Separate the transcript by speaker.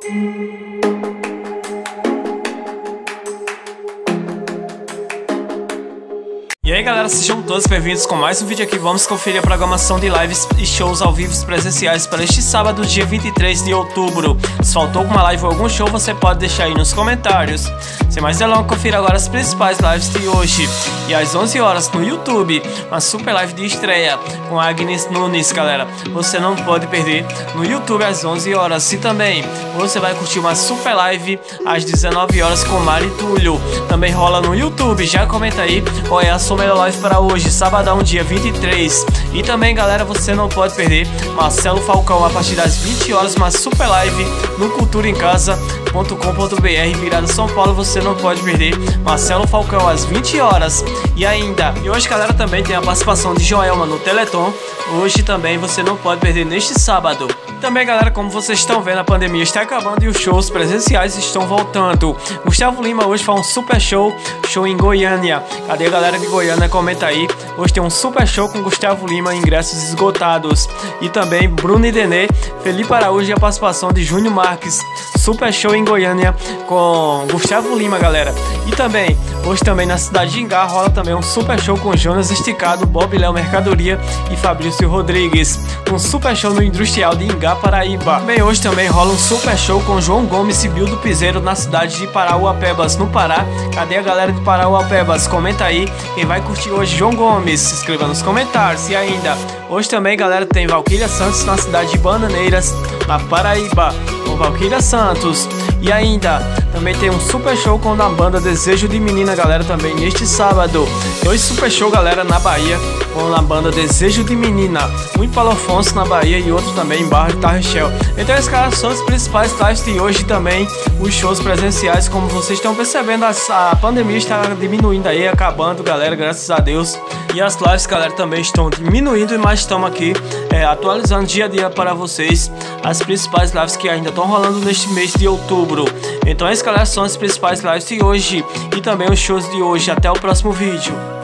Speaker 1: Música galera, sejam todos bem-vindos com mais um vídeo aqui. Vamos conferir a programação de lives e shows ao vivo presenciais para este sábado, dia 23 de outubro. Se faltou alguma live ou algum show, você pode deixar aí nos comentários. Sem mais delongas, confira agora as principais lives de hoje. E às 11 horas no YouTube, uma super live de estreia com Agnes Nunes, galera. Você não pode perder no YouTube às 11 horas. E também você vai curtir uma super live às 19 horas com Mari Túlio. Também rola no YouTube. Já comenta aí qual é a sua melhor live para hoje, sabadão, dia 23. E também, galera, você não pode perder Marcelo Falcão a partir das 20 horas, uma super live no Cultura em Casa.com.br, virado São Paulo. Você não pode perder Marcelo Falcão às 20 horas. E ainda, e hoje, galera, também tem a participação de Joelma no Teleton. Hoje também você não pode perder neste sábado. Também, galera, como vocês estão vendo, a pandemia está acabando e os shows presenciais estão voltando. Gustavo Lima hoje faz um super show, show em Goiânia. Cadê a galera de Goiânia? Comenta aí. Hoje tem um super show com Gustavo Lima, ingressos esgotados. E também Bruno e Denê, Felipe Araújo e a participação de Júnior Marques. Super show em Goiânia com Gustavo Lima, galera. E também, hoje também na cidade de Ingá rola também um super show com Jonas Esticado, Bob Léo Mercadoria e Fabrício Rodrigues. Um super show no Industrial de Ingá, Paraíba. Também hoje também rola um super show com João Gomes e Bildo Piseiro na cidade de Parauapebas, no Pará. Cadê a galera de Parauapebas? Comenta aí quem vai curtir hoje João Gomes. Se inscreva nos comentários. E ainda, hoje também, galera, tem Valquíria Santos na cidade de Bananeiras, na Paraíba Valkyria Santos. E ainda, também tem um super show com a banda Desejo de Menina, galera, também neste sábado. Dois super show, galera, na Bahia, com a banda Desejo de Menina. Um em Paulo Afonso, na Bahia, e outro também em Barra de Tarrechel. Então, esses caras são os principais lives de hoje também, os shows presenciais. Como vocês estão percebendo, a, a pandemia está diminuindo aí, acabando, galera, graças a Deus. E as lives, galera, também estão diminuindo, mas estamos aqui é, atualizando dia a dia para vocês as principais lives que ainda estão rolando neste mês de outubro. Então, essas galera são as principais lives de hoje e também os shows de hoje. Até o próximo vídeo.